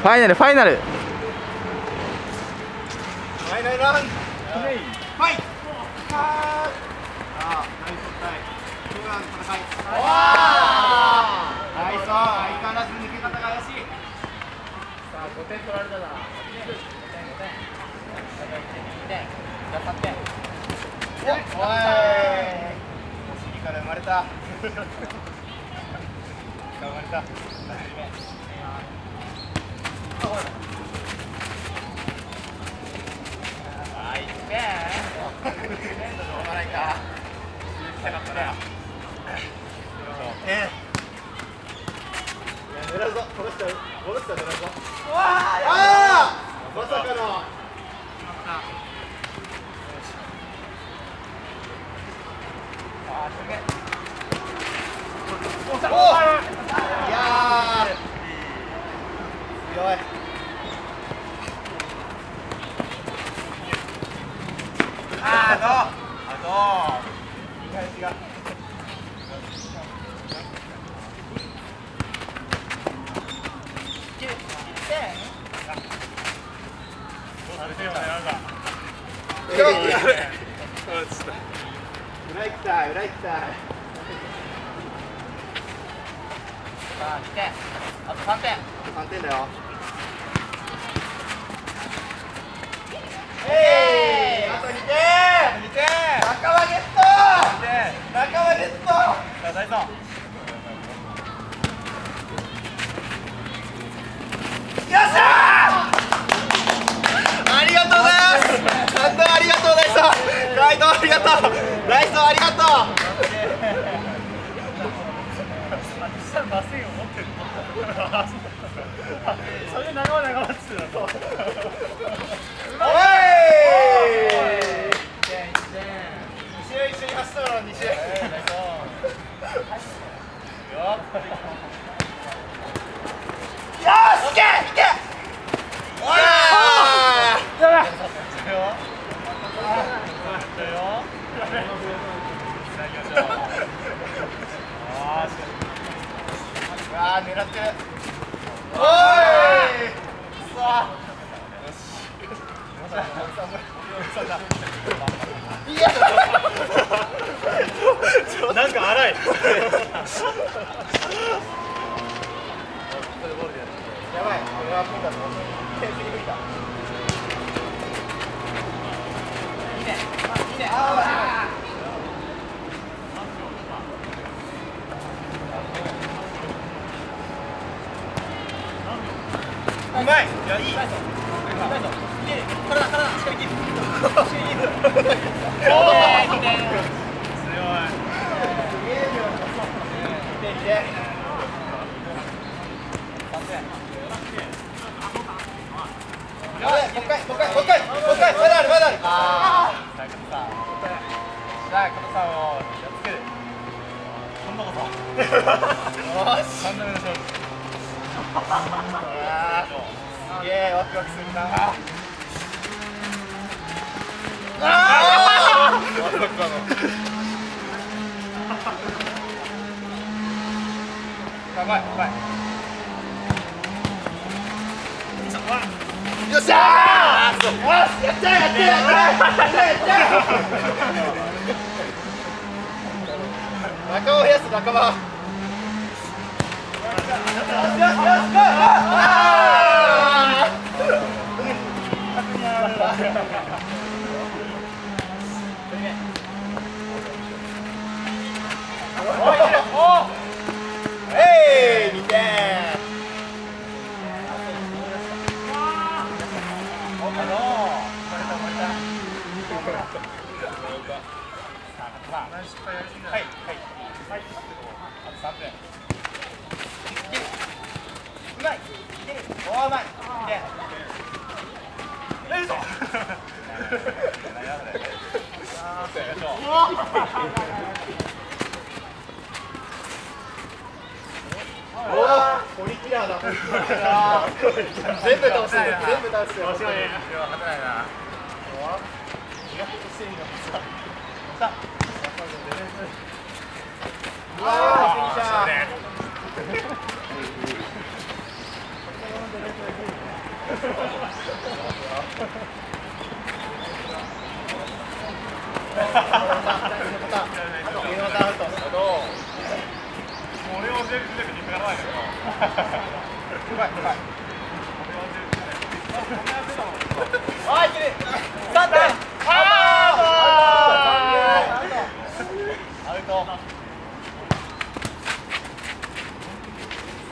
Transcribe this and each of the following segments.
ファイナルファイナル。ファイナルラン。ファイさあナイス。いナイス。相変わらず抜け方が怪しいさあ5点取られたな5点5点2点じゃあ3点おいお尻から生まれた生まれたはい1点しょうがないか下がっ。たなええ狙うぞこの人この人狙うぞああまさかのお強い。あーどう？あどういい返しが裏行きたい裏行きたい裏行きたいさあ2点。あと3点3点だよえいあと2点2点仲間ゲット仲間ゲットよっしゃありがとうございますありがとうナイスカイトありがとうありがとうそれで仲間仲間っつってたおい1点1点2試合一緒に走ったの2試合よよしいけ。いけやばいようわー狙ってるおいさあやなんか荒いやいい。いやいい。体体しっかり切るおー2点見て見てやばいもう一回もう一回もう一回もう一回まだあるまだあるあさあ加藤さんじゃあ加藤さんをやっつける今度こそよし3度目の勝負あーすげえやばいやばい。っしゃーよしやったやったやったやったやった仲間を増やす仲間よしよしよしはい。はい。あと3分うまい。おうまい。2点え嘘おお、ポリキラーだ。全部倒してる。全部倒してる。面白い。勝てない。なうわー、フィニッシャー。ね俺を全部全部引っかからないけど深い深いあいける3点あアウト。さ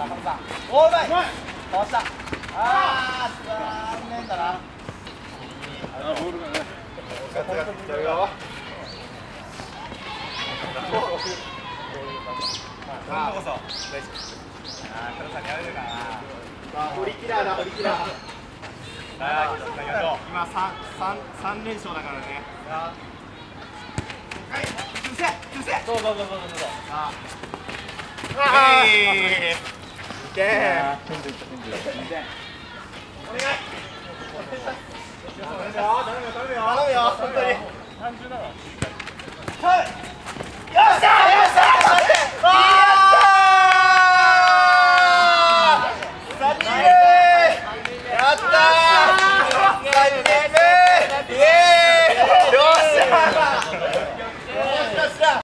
あ松さん。おーうまいかわした。あー残念だな。あボールがね。ガツガツいっちゃうよ。今度こそ。あー黒さんにやれるかな。さあ堀キラーだ。堀キラー。はい今三三三連勝だからねそうそうそうそうそうああいけーお願い頼むよ頼むよ頼むよ本当に単純なのはい。